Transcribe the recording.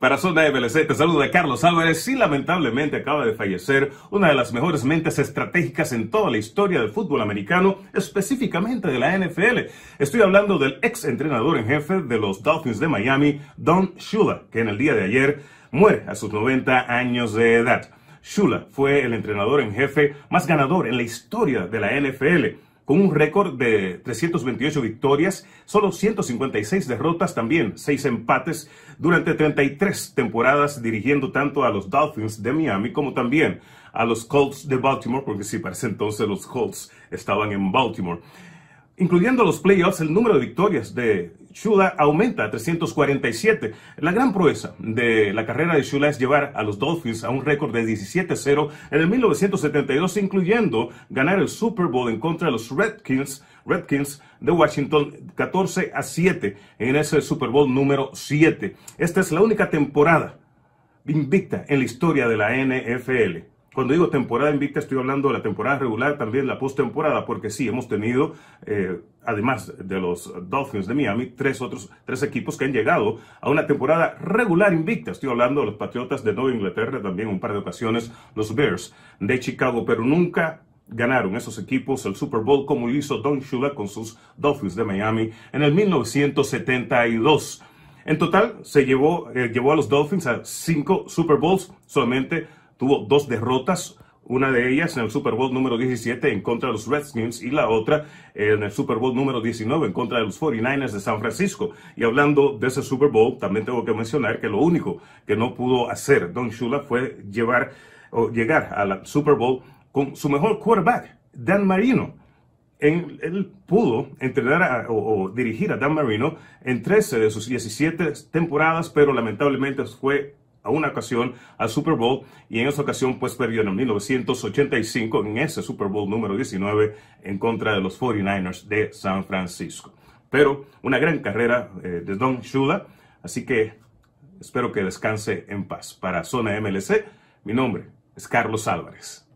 Para Zona MLC te saluda Carlos Álvarez y lamentablemente acaba de fallecer una de las mejores mentes estratégicas en toda la historia del fútbol americano, específicamente de la NFL. Estoy hablando del ex entrenador en jefe de los Dolphins de Miami, Don Shula, que en el día de ayer muere a sus 90 años de edad. Shula fue el entrenador en jefe más ganador en la historia de la NFL con un récord de 328 victorias, solo 156 derrotas, también 6 empates durante 33 temporadas dirigiendo tanto a los Dolphins de Miami como también a los Colts de Baltimore, porque sí, parece entonces los Colts estaban en Baltimore. Incluyendo los playoffs, el número de victorias de Shula aumenta a 347. La gran proeza de la carrera de Shula es llevar a los Dolphins a un récord de 17-0 en el 1972, incluyendo ganar el Super Bowl en contra de los Redskins, Redskins de Washington 14 a 7 en ese Super Bowl número 7. Esta es la única temporada invicta en la historia de la NFL. Cuando digo temporada invicta, estoy hablando de la temporada regular, también la postemporada, porque sí, hemos tenido, eh, además de los Dolphins de Miami, tres otros, tres equipos que han llegado a una temporada regular invicta. Estoy hablando de los Patriotas de Nueva Inglaterra, también un par de ocasiones los Bears de Chicago, pero nunca ganaron esos equipos el Super Bowl como lo hizo Don Shula con sus Dolphins de Miami en el 1972. En total, se llevó, eh, llevó a los Dolphins a cinco Super Bowls, solamente tuvo dos derrotas, una de ellas en el Super Bowl número 17 en contra de los Redskins y la otra en el Super Bowl número 19 en contra de los 49ers de San Francisco. Y hablando de ese Super Bowl, también tengo que mencionar que lo único que no pudo hacer Don Shula fue llevar o llegar al Super Bowl con su mejor quarterback, Dan Marino. él pudo entrenar o, o, dirigir a Dan Marino en 13 de sus 17 temporadas, pero lamentablemente fue a una ocasión al Super Bowl y en esa ocasión pues perdió en 1985 en ese Super Bowl número 19 en contra de los 49ers de San Francisco. Pero una gran carrera eh, de Don Shula, así que espero que descanse en paz. Para Zona MLC, mi nombre es Carlos Álvarez.